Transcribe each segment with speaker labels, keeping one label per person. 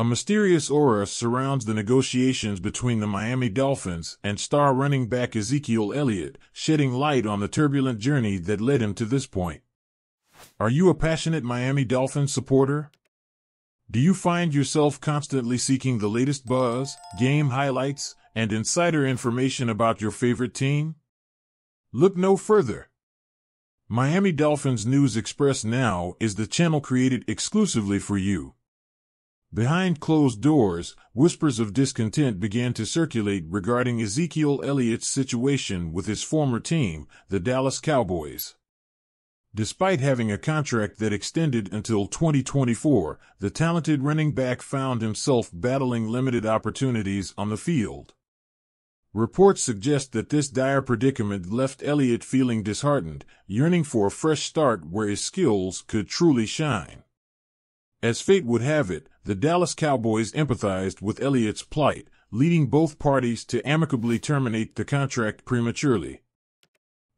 Speaker 1: A mysterious aura surrounds the negotiations between the Miami Dolphins and star running back Ezekiel Elliott, shedding light on the turbulent journey that led him to this point. Are you a passionate Miami Dolphins supporter? Do you find yourself constantly seeking the latest buzz, game highlights, and insider information about your favorite team? Look no further. Miami Dolphins News Express Now is the channel created exclusively for you. Behind closed doors, whispers of discontent began to circulate regarding Ezekiel Elliott's situation with his former team, the Dallas Cowboys. Despite having a contract that extended until 2024, the talented running back found himself battling limited opportunities on the field. Reports suggest that this dire predicament left Elliott feeling disheartened, yearning for a fresh start where his skills could truly shine. As fate would have it, the Dallas Cowboys empathized with Elliott's plight, leading both parties to amicably terminate the contract prematurely.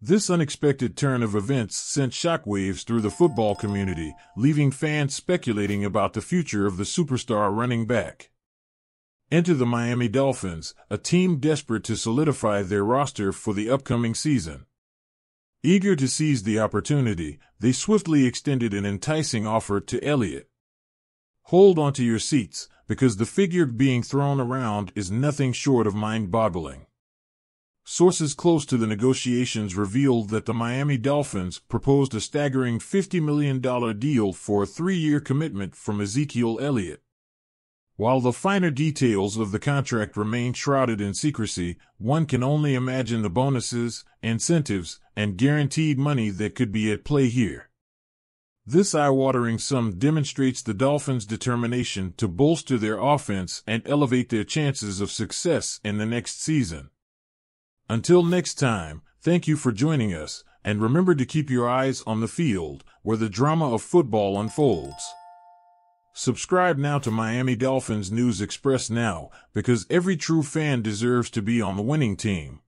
Speaker 1: This unexpected turn of events sent shockwaves through the football community, leaving fans speculating about the future of the superstar running back. Enter the Miami Dolphins, a team desperate to solidify their roster for the upcoming season. Eager to seize the opportunity, they swiftly extended an enticing offer to Elliott. Hold onto your seats, because the figure being thrown around is nothing short of mind-boggling. Sources close to the negotiations revealed that the Miami Dolphins proposed a staggering $50 million deal for a three-year commitment from Ezekiel Elliott. While the finer details of the contract remain shrouded in secrecy, one can only imagine the bonuses, incentives, and guaranteed money that could be at play here. This eye-watering sum demonstrates the Dolphins' determination to bolster their offense and elevate their chances of success in the next season. Until next time, thank you for joining us, and remember to keep your eyes on the field, where the drama of football unfolds. Subscribe now to Miami Dolphins News Express now, because every true fan deserves to be on the winning team.